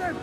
Them!